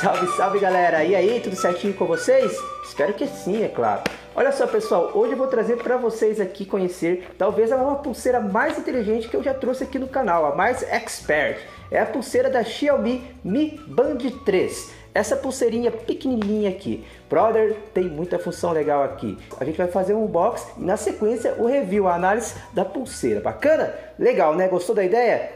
Salve, salve galera! E aí, tudo certinho com vocês? Espero que sim, é claro. Olha só pessoal, hoje eu vou trazer para vocês aqui conhecer talvez a nova pulseira mais inteligente que eu já trouxe aqui no canal, a mais expert. É a pulseira da Xiaomi Mi Band 3. Essa pulseirinha pequenininha aqui. Brother, tem muita função legal aqui. A gente vai fazer um unboxing e na sequência o review, a análise da pulseira. Bacana? Legal, né? Gostou da ideia?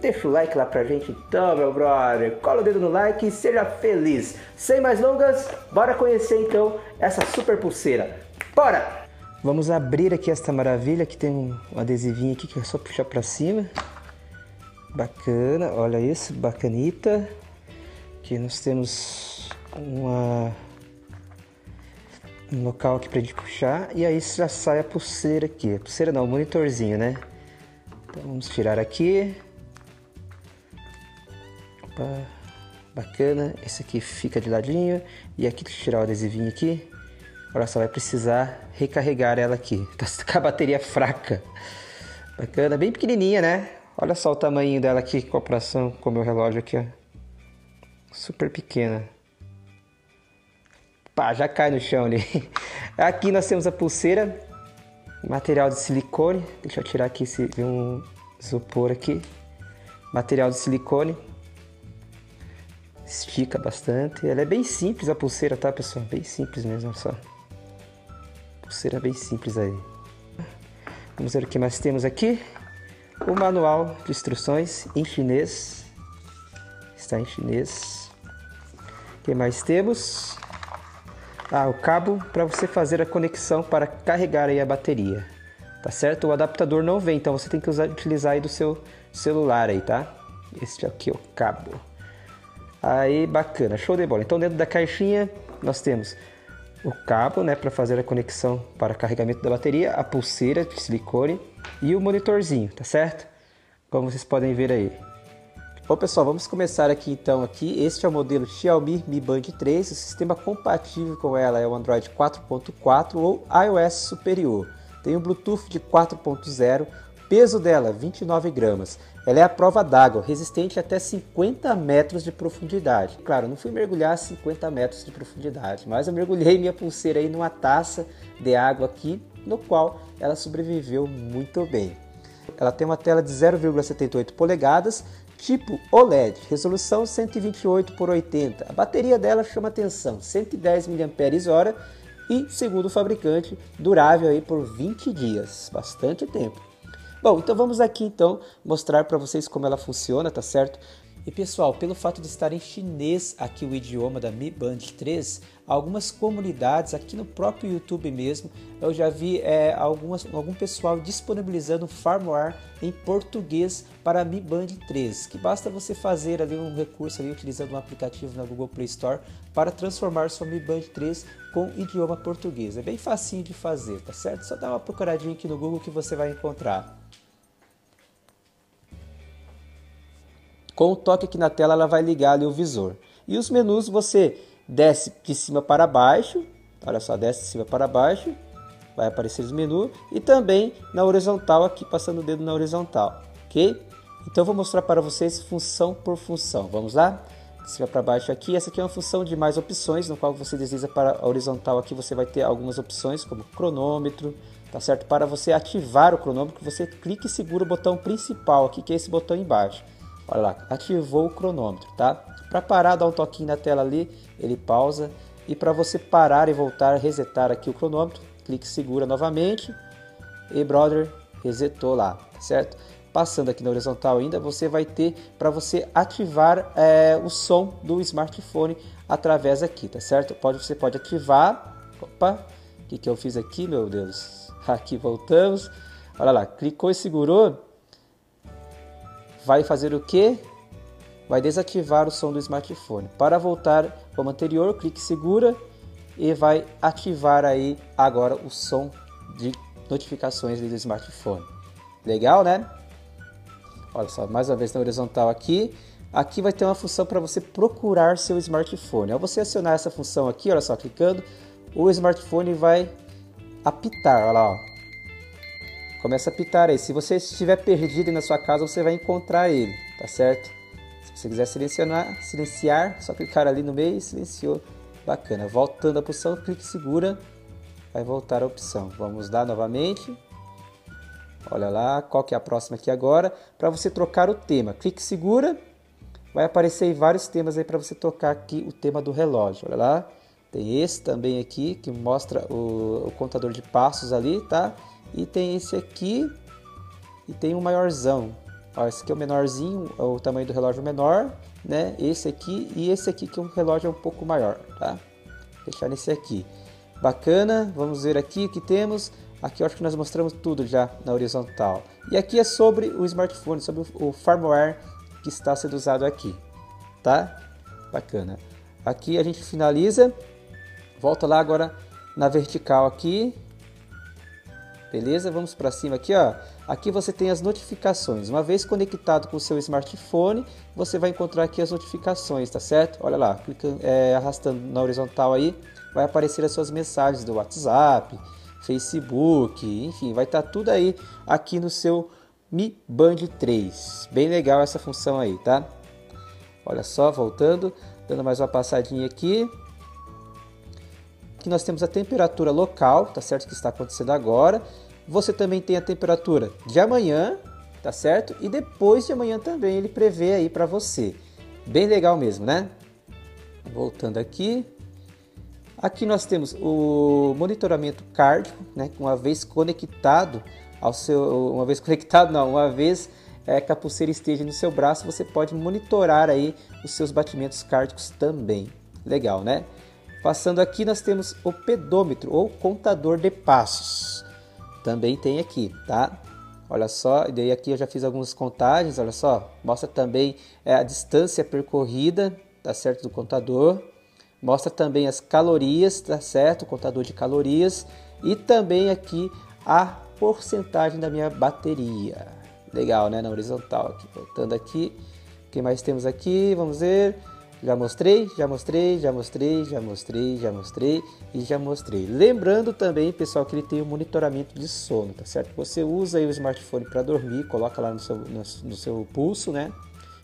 Deixa o like lá pra gente então, meu brother. Cola o dedo no like e seja feliz. Sem mais longas, bora conhecer então essa super pulseira. Bora! Vamos abrir aqui esta maravilha que tem um adesivinho aqui que é só puxar pra cima. Bacana, olha isso, bacanita. Aqui nós temos uma, um local aqui para gente puxar e aí já sai a pulseira aqui. Pulseira não, monitorzinho, né? Então vamos tirar aqui. Opa, bacana. Esse aqui fica de ladinho e aqui tirar o adesivinho aqui. Agora só vai precisar recarregar ela aqui. Tá com a bateria fraca. Bacana, bem pequenininha, né? Olha só o tamanho dela aqui comparação com o meu relógio aqui, ó super pequena. Pá, já cai no chão ali. Aqui nós temos a pulseira, material de silicone. Deixa eu tirar aqui esse um isopor aqui. Material de silicone. Estica bastante. Ela é bem simples a pulseira, tá, pessoal? Bem simples mesmo, só. Pulseira bem simples aí. Vamos ver o que mais temos aqui. O manual de instruções em chinês. Está em chinês que mais temos? Ah, o cabo para você fazer a conexão para carregar aí a bateria. Tá certo? O adaptador não vem, então você tem que usar, utilizar aí do seu celular aí, tá? Este aqui é o cabo. Aí, bacana, show de bola. Então dentro da caixinha nós temos o cabo, né, para fazer a conexão para carregamento da bateria, a pulseira de silicone e o monitorzinho, tá certo? Como vocês podem ver aí. Bom pessoal, vamos começar aqui então aqui. Este é o modelo Xiaomi Mi Band 3. O sistema compatível com ela é o Android 4.4 ou iOS superior. Tem um Bluetooth de 4.0. Peso dela 29 gramas. Ela é a prova d'água, resistente até 50 metros de profundidade. Claro, não fui mergulhar a 50 metros de profundidade, mas eu mergulhei minha pulseira aí numa taça de água aqui, no qual ela sobreviveu muito bem. Ela tem uma tela de 0,78 polegadas, Tipo OLED, resolução 128 por 80. A bateria dela chama atenção, 110 mAh e, segundo o fabricante, durável aí por 20 dias, bastante tempo. Bom, então vamos aqui então mostrar para vocês como ela funciona, tá certo? E pessoal, pelo fato de estar em chinês aqui o idioma da Mi Band 3, algumas comunidades aqui no próprio YouTube mesmo, eu já vi é, algumas, algum pessoal disponibilizando firmware em português para a Mi Band 3, que basta você fazer ali um recurso ali utilizando um aplicativo na Google Play Store para transformar sua Mi Band 3 com idioma português. É bem facinho de fazer, tá certo? Só dá uma procuradinha aqui no Google que você vai encontrar. Com o toque aqui na tela, ela vai ligar ali o visor. E os menus você desce de cima para baixo, olha só, desce de cima para baixo, vai aparecer os menus e também na horizontal aqui, passando o dedo na horizontal, ok? Então vou mostrar para vocês função por função, vamos lá? De cima para baixo aqui, essa aqui é uma função de mais opções, no qual você desliza para a horizontal aqui, você vai ter algumas opções, como cronômetro, tá certo? Para você ativar o cronômetro, você clica e segura o botão principal aqui, que é esse botão embaixo. Olha lá, ativou o cronômetro, tá? Para parar, dá um toquinho na tela ali, ele pausa. E para você parar e voltar, resetar aqui o cronômetro, clique segura novamente e brother, resetou lá, certo? Passando aqui na horizontal ainda, você vai ter para você ativar é, o som do smartphone através aqui, tá certo? Pode, você pode ativar, opa, o que, que eu fiz aqui, meu Deus? Aqui voltamos, olha lá, clicou e segurou, vai fazer o que? Vai desativar o som do smartphone. Para voltar como anterior, clique segura e vai ativar aí agora o som de notificações do smartphone. Legal, né? Olha só, mais uma vez na horizontal aqui. Aqui vai ter uma função para você procurar seu smartphone. Ao você acionar essa função aqui, olha só, clicando, o smartphone vai apitar, olha lá, ó começa a pitar aí. Se você estiver perdido na sua casa, você vai encontrar ele, tá certo? Se você quiser silenciar, silenciar, só clicar ali no meio e silenciou. Bacana. Voltando a posição, clique segura, vai voltar a opção. Vamos dar novamente. Olha lá, qual que é a próxima aqui agora? Para você trocar o tema, clique segura, vai aparecer vários temas aí para você tocar aqui o tema do relógio. Olha lá, tem esse também aqui que mostra o, o contador de passos ali, tá? E tem esse aqui e tem um maiorzão. Ó, esse aqui é o menorzinho, é o tamanho do relógio menor, né? Esse aqui e esse aqui que o relógio é um pouco maior, tá? Vou deixar nesse aqui. Bacana, vamos ver aqui o que temos. Aqui eu acho que nós mostramos tudo já na horizontal. E aqui é sobre o smartphone, sobre o firmware que está sendo usado aqui, tá? Bacana. Aqui a gente finaliza. Volta lá agora na vertical aqui. Beleza? Vamos para cima aqui, ó. Aqui você tem as notificações. Uma vez conectado com o seu smartphone, você vai encontrar aqui as notificações, tá certo? Olha lá, clicando, é, arrastando na horizontal aí, vai aparecer as suas mensagens do WhatsApp, Facebook, enfim, vai estar tá tudo aí aqui no seu Mi Band 3. Bem legal essa função aí, tá? Olha só, voltando, dando mais uma passadinha aqui. Aqui nós temos a temperatura local, tá certo? Que está acontecendo agora. Você também tem a temperatura de amanhã, tá certo? E depois de amanhã também ele prevê aí para você. Bem legal mesmo, né? Voltando aqui. Aqui nós temos o monitoramento cardíaco, né? Uma vez conectado ao seu, uma vez conectado não, uma vez é, que a pulseira esteja no seu braço, você pode monitorar aí os seus batimentos cardíacos também. Legal, né? Passando aqui nós temos o pedômetro ou contador de passos também tem aqui, tá? Olha só, e daí aqui eu já fiz algumas contagens, olha só, mostra também é, a distância percorrida, tá certo, do contador, mostra também as calorias, tá certo, o contador de calorias, e também aqui a porcentagem da minha bateria. Legal, né, na horizontal aqui, voltando aqui, o que mais temos aqui, vamos ver... Já mostrei, já mostrei, já mostrei, já mostrei, já mostrei e já mostrei. Lembrando também, pessoal, que ele tem o um monitoramento de sono, tá certo? Você usa o smartphone para dormir, coloca lá no seu, no, no seu pulso, né?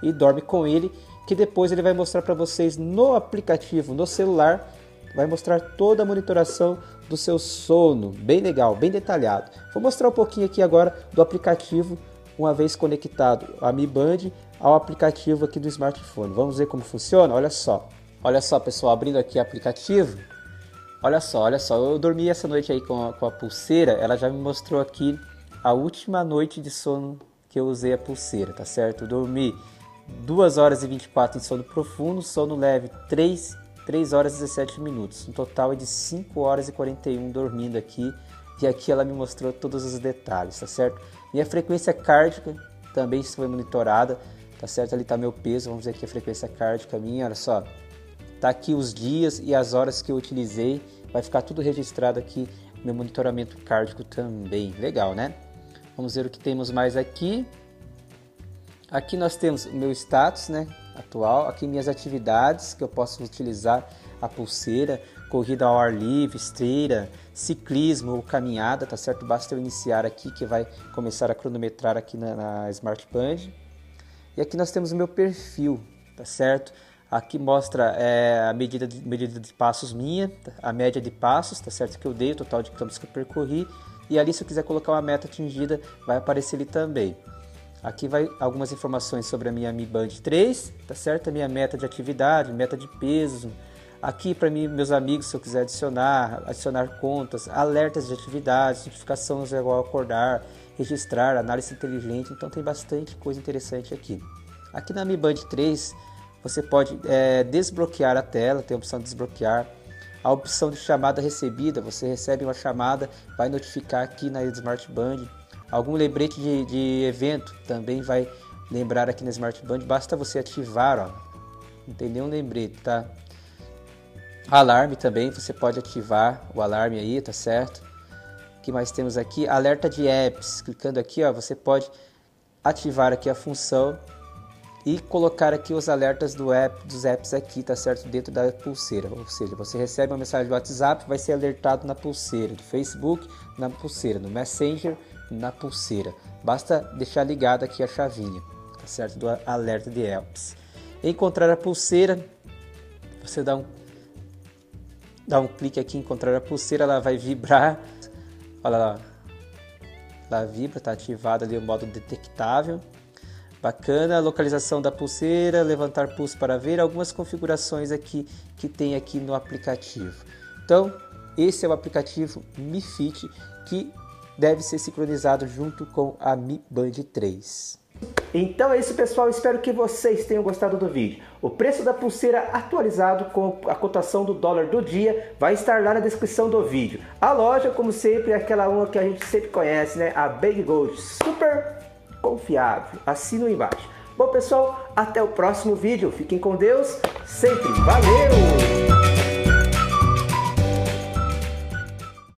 E dorme com ele, que depois ele vai mostrar para vocês no aplicativo, no celular, vai mostrar toda a monitoração do seu sono, bem legal, bem detalhado. Vou mostrar um pouquinho aqui agora do aplicativo, uma vez conectado a Mi Band ao aplicativo aqui do smartphone. Vamos ver como funciona? Olha só. Olha só, pessoal, abrindo aqui o aplicativo. Olha só, olha só. Eu dormi essa noite aí com a, com a pulseira. Ela já me mostrou aqui a última noite de sono que eu usei a pulseira, tá certo? Eu dormi 2 horas e 24 em sono profundo, sono leve 3, 3 horas e 17 minutos. Um total é de 5 horas e 41 dormindo aqui. E aqui ela me mostrou todos os detalhes, tá certo? Minha frequência cardíaca também foi monitorada tá certo? Ali tá meu peso, vamos ver aqui a frequência cardíaca minha, olha só. Tá aqui os dias e as horas que eu utilizei, vai ficar tudo registrado aqui, meu monitoramento cardíaco também. Legal, né? Vamos ver o que temos mais aqui. Aqui nós temos o meu status, né, atual, aqui minhas atividades que eu posso utilizar a pulseira, corrida ao ar livre, esteira, ciclismo ou caminhada, tá certo? Basta eu iniciar aqui que vai começar a cronometrar aqui na, na Smart Band. E aqui nós temos o meu perfil, tá certo? Aqui mostra é, a medida de, medida de passos minha, a média de passos, tá certo? Que eu dei, o total de quilômetros que eu percorri. E ali, se eu quiser colocar uma meta atingida, vai aparecer ali também. Aqui vai algumas informações sobre a minha Mi Band 3, tá certo? A minha meta de atividade, meta de peso. Aqui para mim, meus amigos, se eu quiser adicionar, adicionar contas, alertas de atividades, notificações igual acordar, registrar, análise inteligente, então tem bastante coisa interessante aqui. Aqui na Mi Band 3 você pode é, desbloquear a tela, tem a opção de desbloquear, a opção de chamada recebida, você recebe uma chamada, vai notificar aqui na Smart Band, algum lembrete de, de evento também vai lembrar aqui na Smart Band, basta você ativar, ó, não tem nenhum lembrete, tá? Alarme também, você pode ativar o alarme aí, tá certo? Que mais temos aqui? Alerta de apps. Clicando aqui, ó, você pode ativar aqui a função e colocar aqui os alertas do app, dos apps aqui, tá certo? Dentro da pulseira. Ou seja, você recebe uma mensagem do WhatsApp, vai ser alertado na pulseira, do Facebook na pulseira, no Messenger na pulseira. Basta deixar ligado aqui a chavinha, tá certo? Do alerta de apps. encontrar a pulseira, você dá um dá um clique aqui em encontrar a pulseira, ela vai vibrar. Olha lá. Ela vibra, está ativado ali o modo detectável. Bacana, localização da pulseira, levantar pulso para ver algumas configurações aqui que tem aqui no aplicativo. Então, esse é o aplicativo Mi Fit que deve ser sincronizado junto com a Mi Band 3. Então é isso pessoal, espero que vocês tenham gostado do vídeo. O preço da pulseira atualizado com a cotação do dólar do dia vai estar lá na descrição do vídeo. A loja, como sempre, é aquela uma que a gente sempre conhece, né? A Big Gold, super confiável. Assina embaixo. Bom pessoal, até o próximo vídeo. Fiquem com Deus, sempre. Valeu!